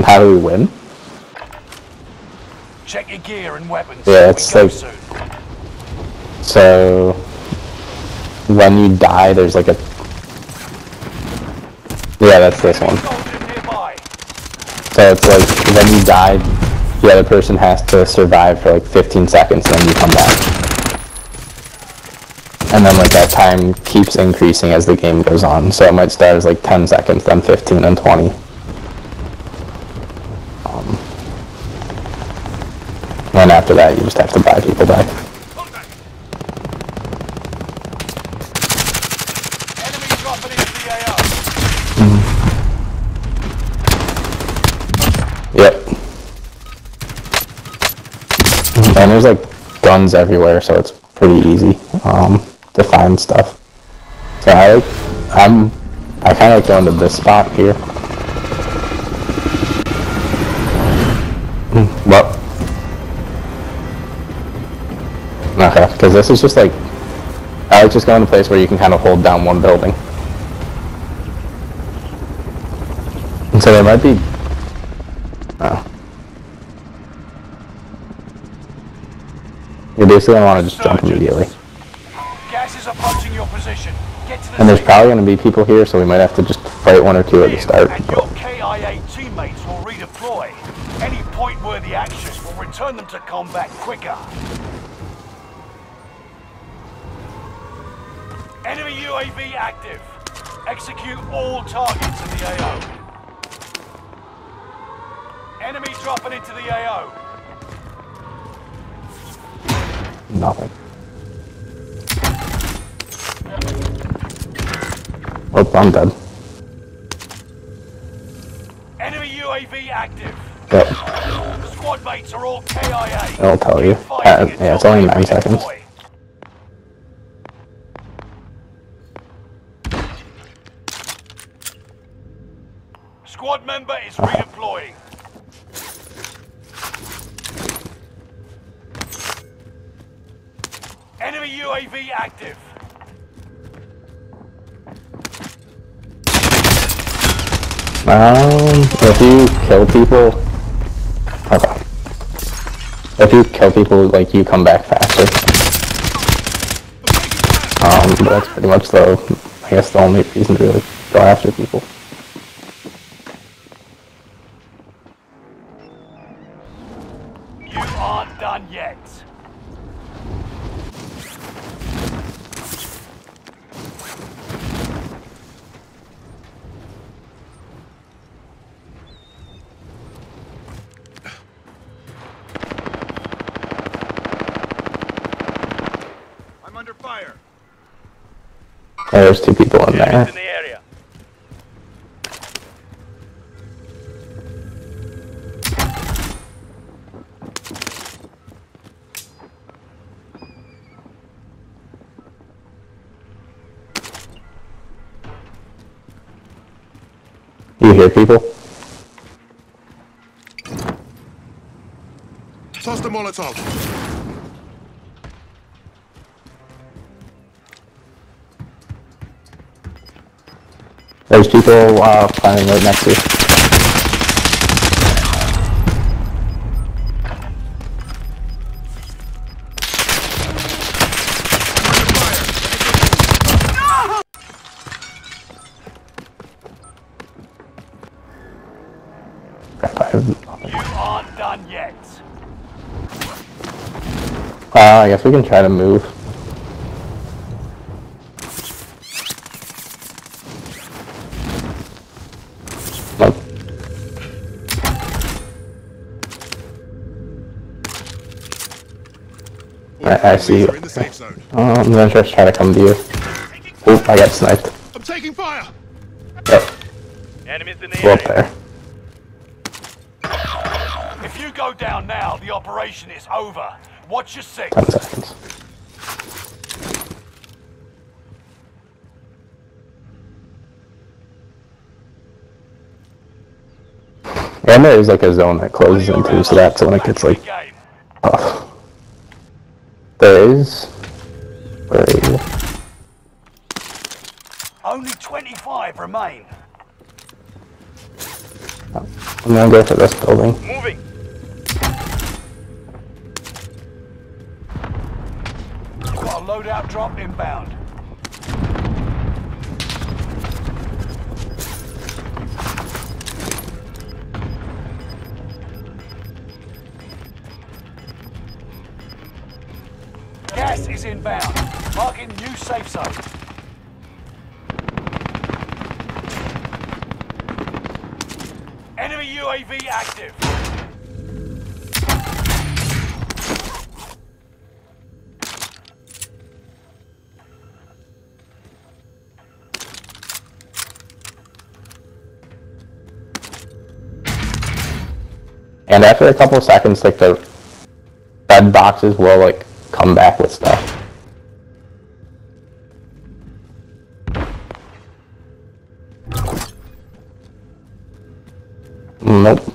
How do we win? Check your gear and weapons. Yeah, it's We like- soon. So when you die, there's like a yeah, that's this one. So it's like when you die, the other person has to survive for like 15 seconds, and then you come back. And then like that time keeps increasing as the game goes on. So it might start as like 10 seconds, then 15, then 20. Um, and after that, you just have to buy people back. AO. Yep. And there's like guns everywhere, so it's pretty easy um, to find stuff. So I like, I'm, I kind of like going to this spot here. Hmm, What? Okay, because this is just like, I like just going to a place where you can kind of hold down one building. And so there might be uh, Oh. You basically want to just jump immediately. Gas is approaching your position. Get to the And there's probably going to be people here, so we might have to just fight one or two at the start. And your KIA teammates will redeploy. Any point-worthy actions will return them to combat quicker. Enemy UAV active. Execute all targets in the AO. Enemy dropping into the AO. Nothing. Oh, I'm dead. Enemy UAV active. Yep, Squad mates are all KIA. I'll tell you. Uh, yeah, it's only nine seconds. redeploy. Squad member is redeploying. Enemy UAV active. Um, if you kill people... Okay. If you kill people, like, you come back faster. Um, but that's pretty much the, I guess, the only reason to really go after people. You aren't done yet. I'm under fire. There's two people in there. in the area. You hear people? Toss the Molotov. There's people uh, climbing right next to you. You aren't done yet. Uh, I guess we can try to move. I, I see you. We're in the safe zone. Um, I'm gonna just try to come to you. Oop, I got sniped. I'm taking fire. Yep, Enemies in the go up there. If you go down now, the operation is over. Watch your six. Ten seconds. And there is like a zone that closes in too, so that's when it gets like tough. There is. Where are you? Only 25 remain. I'm gonna go for this building. Moving. Got a loadout drop inbound. Is inbound. Marking new safe zone. Enemy UAV active. And after a couple of seconds, like the red boxes will like come back with stuff. Nope.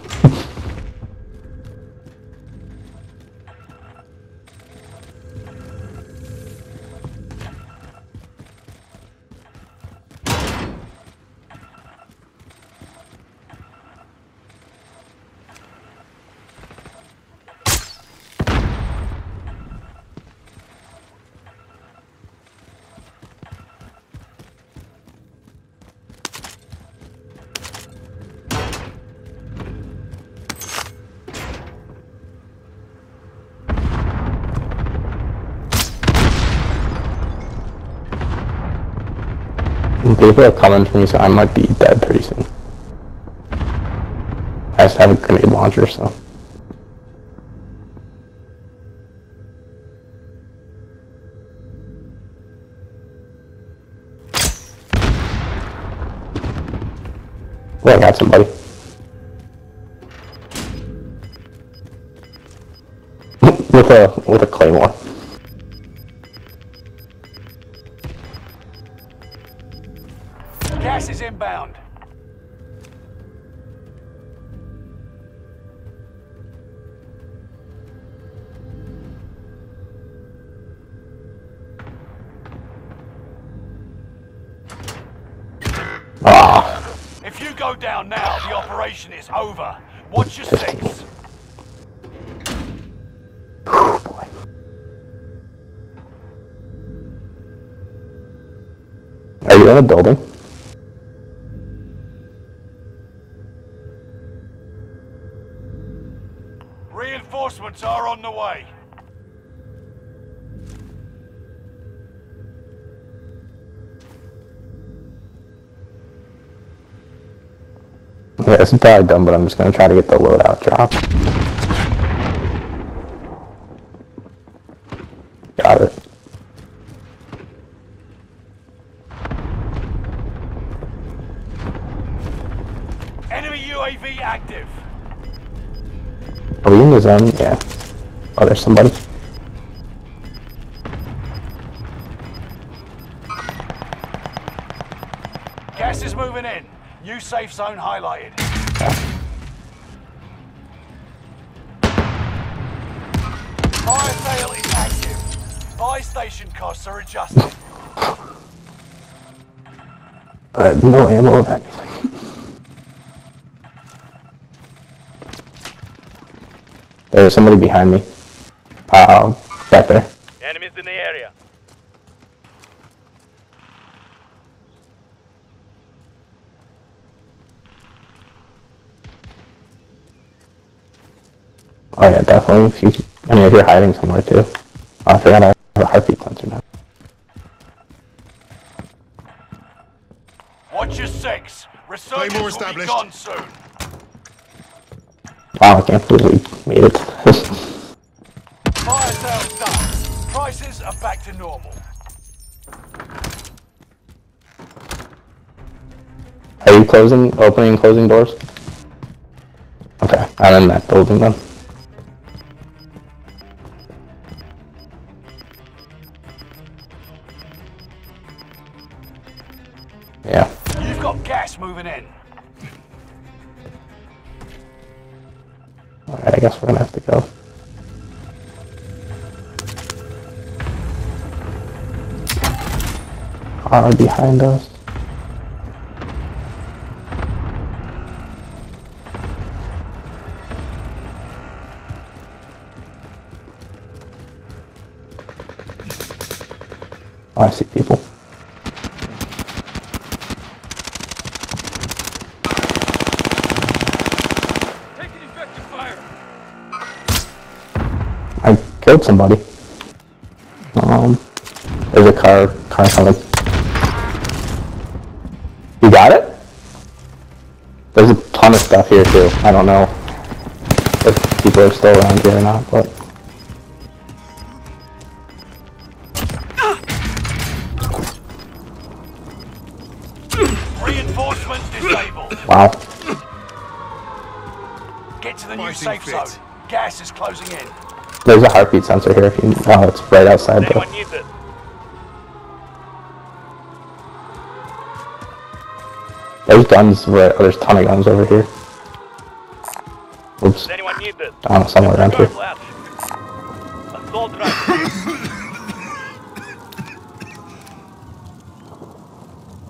People are coming for me, so I might be dead pretty soon. I just have a grenade launcher, so. Oh, I got somebody. with a with a claymore. Go down now, the operation is over. Watch your six. Are you in a building? Reinforcements are on the way. Yeah, it's probably dumb, but I'm just gonna try to get the loadout drop. Got it. Enemy UAV active. Are we in the zone? Yeah. Oh, there's somebody. Gas is moving in. New safe zone highlighted. Fire sale is active. Buy station costs are adjusted. I have no ammo of anything. There's somebody behind me. Uh, back there. Enemies in the area. Oh yeah, definitely. If you, I mean, if you're hiding somewhere too. Oh, I forgot I have a heartbeat sensor now. Watch your six. Resurgence Claymore will be established. gone soon. Wow, I can't believe we made it. Fire sale's done. Prices are back to normal. Are you closing, opening and closing doors? Okay, I'm in that building then. Yeah. You've got gas moving in. Alright, I guess we're gonna have to go. Car behind us. Oh, I see people. Killed somebody. Um, there's a car, car coming. You got it? There's a ton of stuff here too. I don't know if people are still around here or not, but Reinforcements disabled. wow. Get to the new Fighting safe fit. zone. Gas is closing in. There's a heartbeat sensor here. If you, oh, it's right outside the. Anyone needs it? There's guns. Right, there's a ton of guns over here. Oops. Does anyone need this? I don't know, somewhere around here. Assault rifle.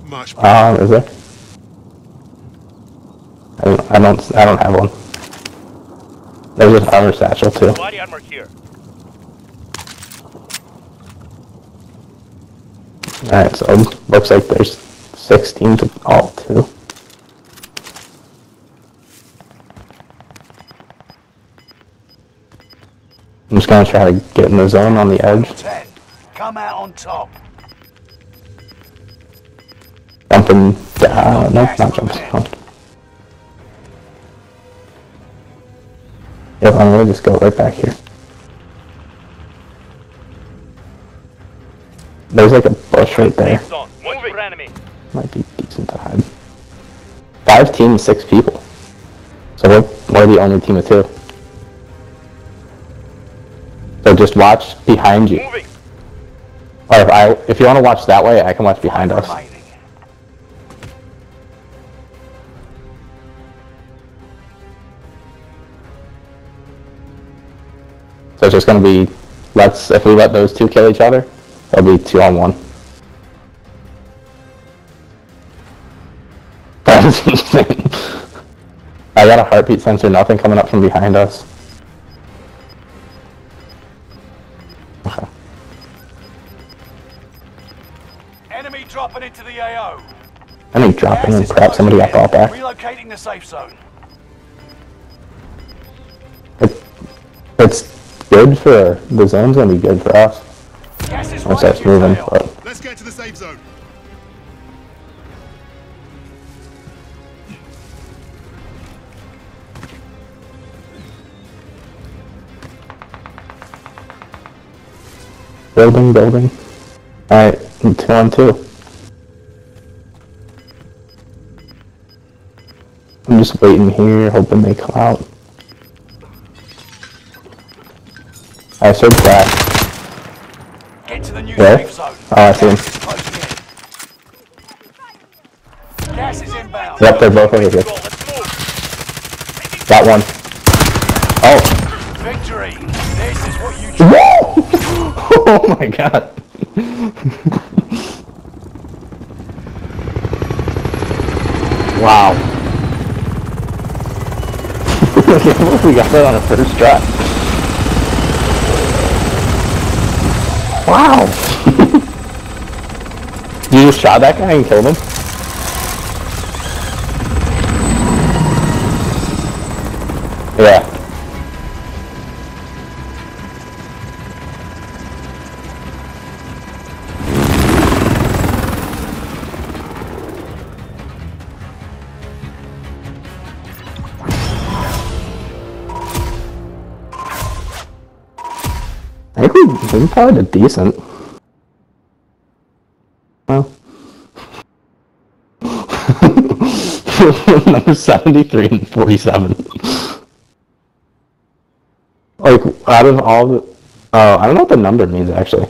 Much better. Um, is there? I don't, I don't, I don't have one. There's an armor satchel too. Body armor here. Alright, so looks like there's 16 to all too. I'm just gonna try to get in the zone on the edge. 10. Come out on top. Jumping down, no, not jumping down. Yep, I'm gonna just go right back here. There's like a bush right there. Safe zone. Watch for enemy. Might be decent to hide. Five teams, six people. So we're, we're the only team of two. So just watch behind you. Or if I, if you want to watch that way, I can watch behind us. So it's just gonna be, let's, if we let those two kill each other, it'll be two on one. That's insane. I got a heartbeat sensor, nothing coming up from behind us. Okay. Enemy dropping into the AO. Enemy dropping and crap, somebody got brought in. back. Relocating the safe zone. It, it's good for, the zone's gonna be good for us. Once right that's moving, but Let's get to the safe zone. building, building. Alright, two on two. I'm just waiting here, hoping they come out. I said crack. Get to the new safe zone. Oh, I see him. Gas is closing in. Gas is inbound. Yep, they're both over here. Got one. Oh! Victory. This is what you Whoa! oh my god. wow. we got that on our first try. Wow. you just shot that guy and killed him? Yeah. We probably did decent. Well. Number 73 and 47. Like, out of all the... Oh, I don't know what the number means, actually.